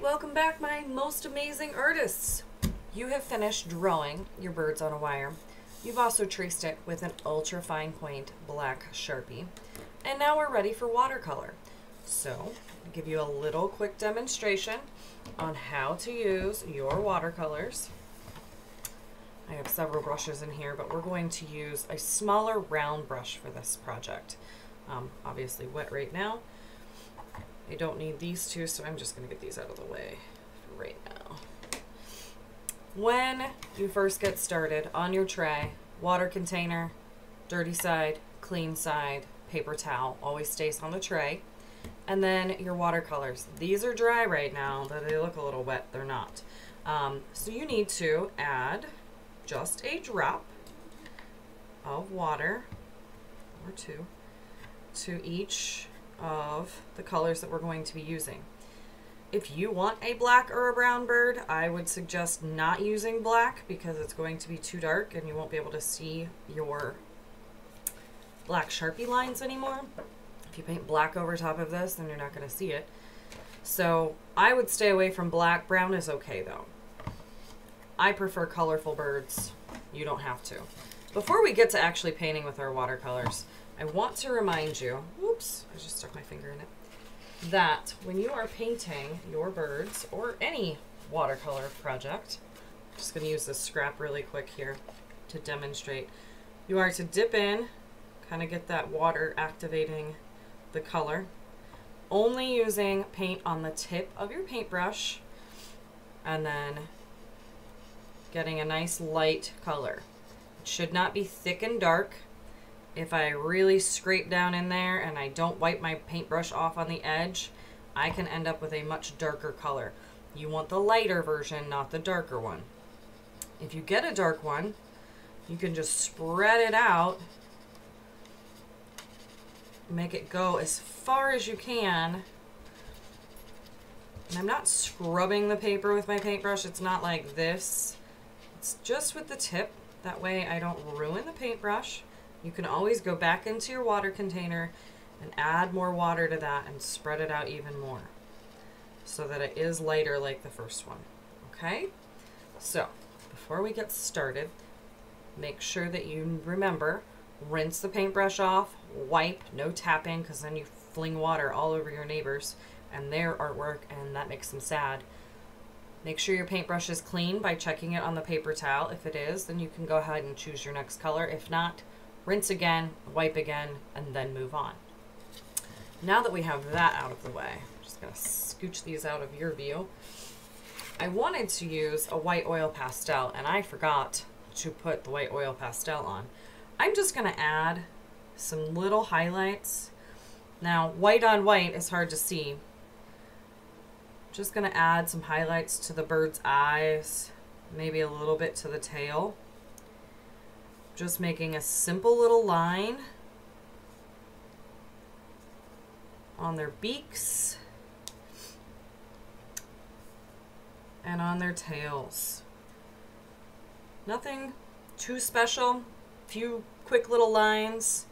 welcome back, my most amazing artists. You have finished drawing your birds on a wire. You've also traced it with an ultra fine point black Sharpie. And now we're ready for watercolor. So, I'll give you a little quick demonstration on how to use your watercolors. I have several brushes in here, but we're going to use a smaller round brush for this project. Um, obviously wet right now. I don't need these two, so I'm just going to get these out of the way right now. When you first get started on your tray, water container, dirty side, clean side, paper towel always stays on the tray. And then your watercolors. These are dry right now, though they look a little wet. They're not. Um, so you need to add just a drop of water, or two, to each of the colors that we're going to be using. If you want a black or a brown bird, I would suggest not using black because it's going to be too dark and you won't be able to see your black Sharpie lines anymore. If you paint black over top of this, then you're not going to see it. So I would stay away from black. Brown is okay though. I prefer colorful birds. You don't have to. Before we get to actually painting with our watercolors, I want to remind you, oops, I just stuck my finger in it, that when you are painting your birds or any watercolor project, I'm just going to use this scrap really quick here to demonstrate, you are to dip in, kind of get that water activating the color, only using paint on the tip of your paintbrush, and then getting a nice light color. It should not be thick and dark if I really scrape down in there and I don't wipe my paintbrush off on the edge, I can end up with a much darker color. You want the lighter version, not the darker one. If you get a dark one, you can just spread it out, make it go as far as you can. And I'm not scrubbing the paper with my paintbrush. It's not like this. It's just with the tip. That way I don't ruin the paintbrush. You can always go back into your water container and add more water to that and spread it out even more so that it is lighter like the first one. Okay? So, before we get started, make sure that you remember rinse the paintbrush off, wipe, no tapping because then you fling water all over your neighbors and their artwork and that makes them sad. Make sure your paintbrush is clean by checking it on the paper towel. If it is, then you can go ahead and choose your next color. If not, rinse again, wipe again, and then move on. Now that we have that out of the way, I'm just to scooch these out of your view. I wanted to use a white oil pastel, and I forgot to put the white oil pastel on. I'm just to add some little highlights. Now, white on white is hard to see. Just to add some highlights to the bird's eyes, maybe a little bit to the tail. Just making a simple little line on their beaks and on their tails. Nothing too special. Few quick little lines.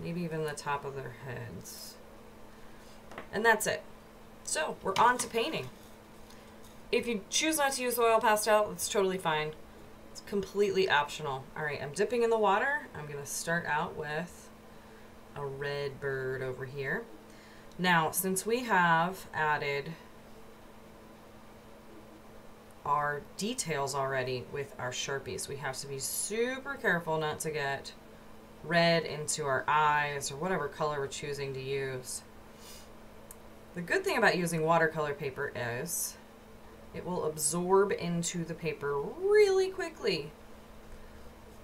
Maybe even the top of their heads. And that's it. So, we're on to painting. If you choose not to use oil pastel, it's totally fine completely optional. All right, I'm dipping in the water. I'm going to start out with a red bird over here. Now, since we have added our details already with our Sharpies, we have to be super careful not to get red into our eyes or whatever color we're choosing to use. The good thing about using watercolor paper is it will absorb into the paper really quickly.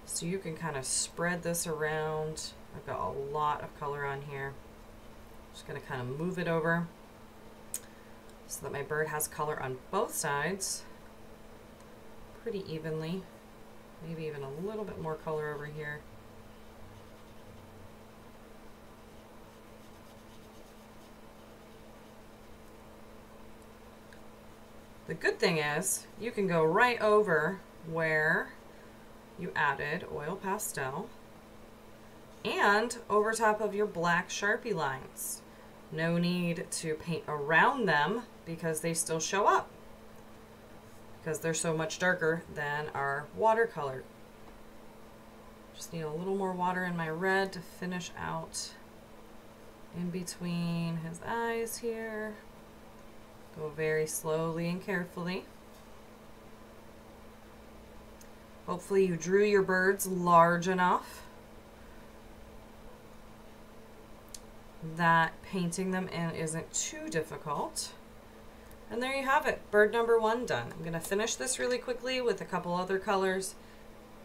So you can kind of spread this around. I've got a lot of color on here. Just going to kind of move it over so that my bird has color on both sides pretty evenly. Maybe even a little bit more color over here. The good thing is you can go right over where you added oil pastel and over top of your black Sharpie lines. No need to paint around them because they still show up because they're so much darker than our watercolor. Just need a little more water in my red to finish out in between his eyes here. Go very slowly and carefully. Hopefully you drew your birds large enough that painting them in isn't too difficult. And there you have it, bird number one done. I'm gonna finish this really quickly with a couple other colors.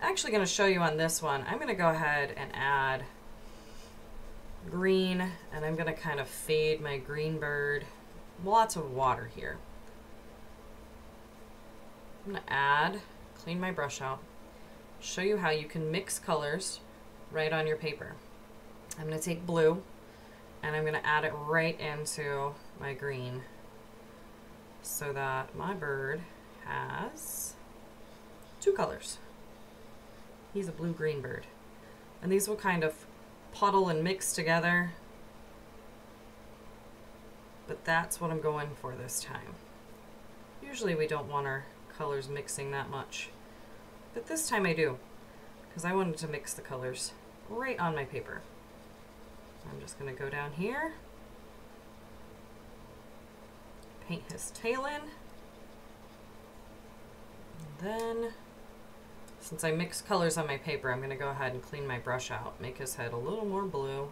Actually gonna show you on this one. I'm gonna go ahead and add green and I'm gonna kind of fade my green bird. Lots of water here. I'm gonna add, clean my brush out, show you how you can mix colors right on your paper. I'm gonna take blue and I'm gonna add it right into my green so that my bird has two colors. He's a blue-green bird. And these will kind of puddle and mix together. But that's what I'm going for this time. Usually we don't want our colors mixing that much. But this time I do. Because I wanted to mix the colors right on my paper. I'm just going to go down here paint his tail in. Then, since I mixed colors on my paper, I'm going to go ahead and clean my brush out, make his head a little more blue.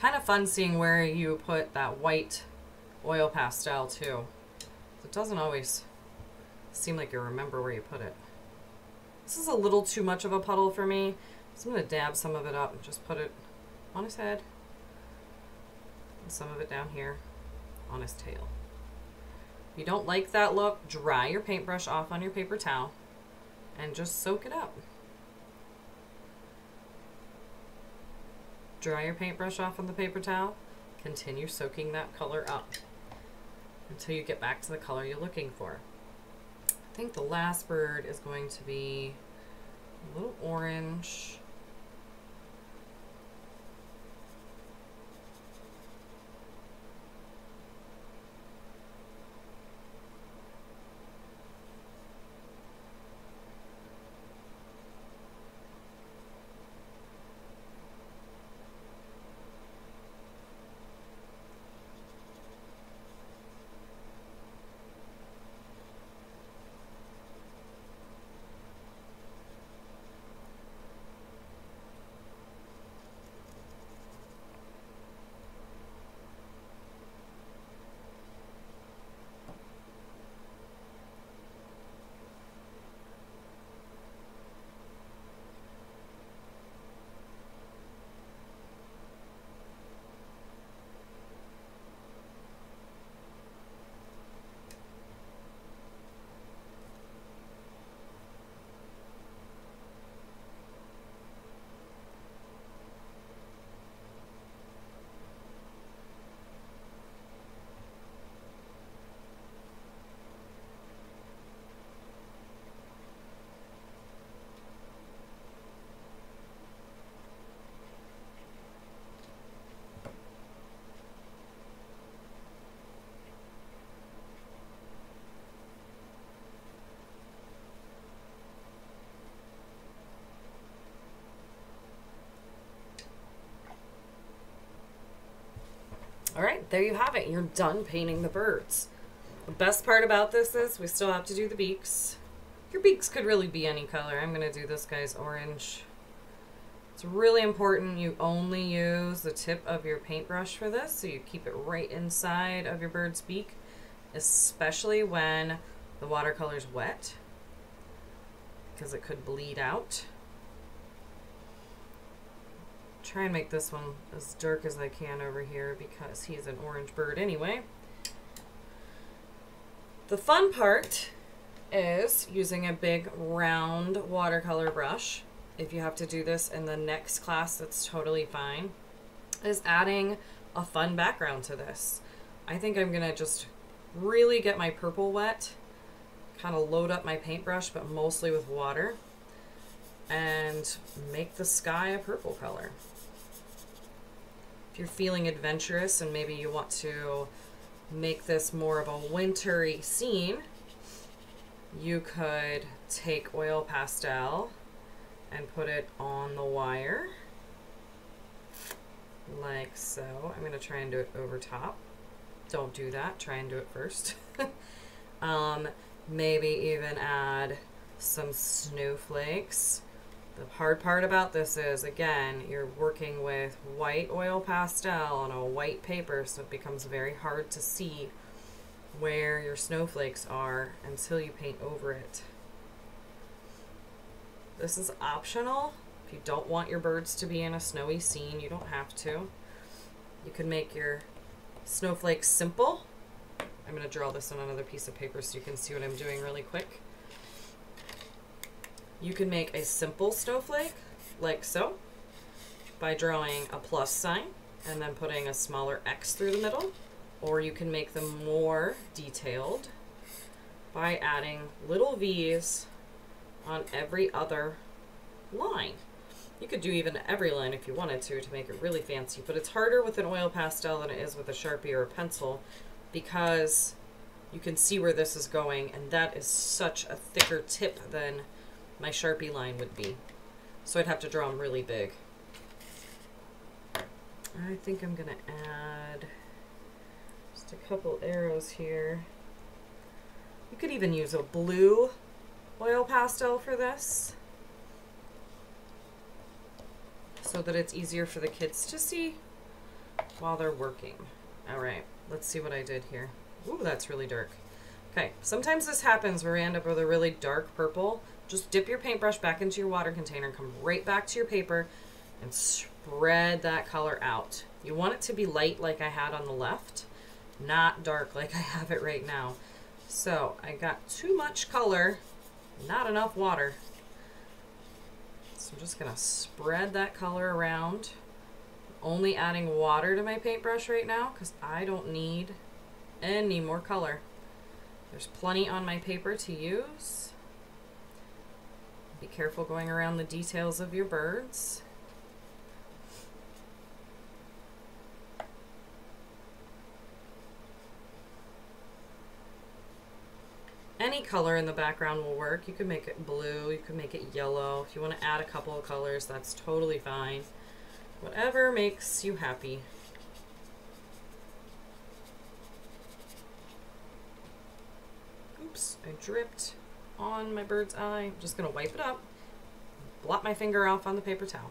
Kind of fun seeing where you put that white oil pastel too. It doesn't always seem like you remember where you put it. This is a little too much of a puddle for me. So I'm going to dab some of it up and just put it on his head. And some of it down here on his tail. If you don't like that look, dry your paintbrush off on your paper towel and just soak it up. Dry your paintbrush off on the paper towel. Continue soaking that color up until you get back to the color you're looking for. I think the last bird is going to be a little orange. All right, there you have it. You're done painting the birds. The best part about this is we still have to do the beaks. Your beaks could really be any color. I'm going to do this guy's orange. It's really important you only use the tip of your paintbrush for this, so you keep it right inside of your bird's beak, especially when the watercolor's wet, because it could bleed out try and make this one as dark as I can over here because he's an orange bird anyway. The fun part is using a big round watercolor brush. If you have to do this in the next class, that's totally fine. Is adding a fun background to this. I think I'm gonna just really get my purple wet, kind of load up my paintbrush, but mostly with water, and make the sky a purple color. If you're feeling adventurous and maybe you want to make this more of a wintry scene, you could take oil pastel and put it on the wire like so. I'm going to try and do it over top. Don't do that. Try and do it first. um, maybe even add some snowflakes. The hard part about this is, again, you're working with white oil pastel on a white paper, so it becomes very hard to see where your snowflakes are until you paint over it. This is optional. If you don't want your birds to be in a snowy scene, you don't have to. You can make your snowflakes simple. I'm going to draw this on another piece of paper so you can see what I'm doing really quick. You can make a simple snowflake, like so, by drawing a plus sign and then putting a smaller X through the middle. Or you can make them more detailed by adding little V's on every other line. You could do even every line if you wanted to to make it really fancy, but it's harder with an oil pastel than it is with a Sharpie or a pencil because you can see where this is going and that is such a thicker tip than my Sharpie line would be. So I'd have to draw them really big. I think I'm going to add just a couple arrows here. You could even use a blue oil pastel for this so that it's easier for the kids to see while they're working. All right, let's see what I did here. Ooh, that's really dark. Okay, sometimes this happens where we end up with a really dark purple. Just dip your paintbrush back into your water container, come right back to your paper, and spread that color out. You want it to be light like I had on the left, not dark like I have it right now. So I got too much color, not enough water. So I'm just gonna spread that color around. Only adding water to my paintbrush right now because I don't need any more color. There's plenty on my paper to use. Be careful going around the details of your birds. any color in the background will work. You can make it blue, you can make it yellow. If you want to add a couple of colors, that's totally fine. Whatever makes you happy. Oops, I dripped on my bird's eye. I'm just going to wipe it up, blot my finger off on the paper towel.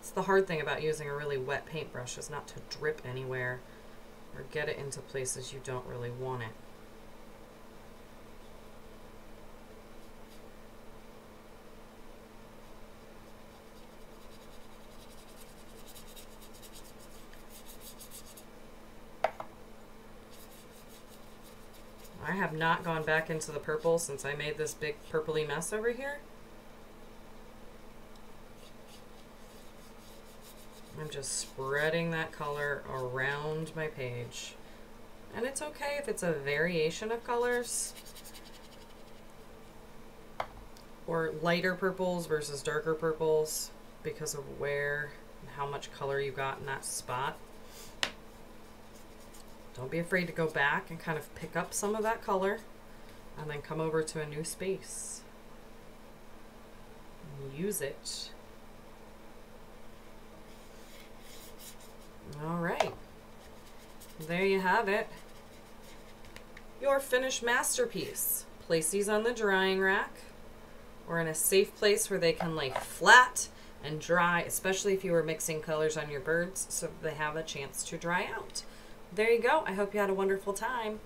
It's the hard thing about using a really wet paintbrush is not to drip anywhere or get it into places you don't really want it. I have not gone back into the purple since I made this big purpley mess over here. I'm just spreading that color around my page. And it's okay if it's a variation of colors or lighter purples versus darker purples because of where and how much color you got in that spot. Don't be afraid to go back and kind of pick up some of that color and then come over to a new space. And use it. All right. There you have it. Your finished masterpiece. Place these on the drying rack or in a safe place where they can lay flat and dry, especially if you were mixing colors on your birds so they have a chance to dry out there you go. I hope you had a wonderful time.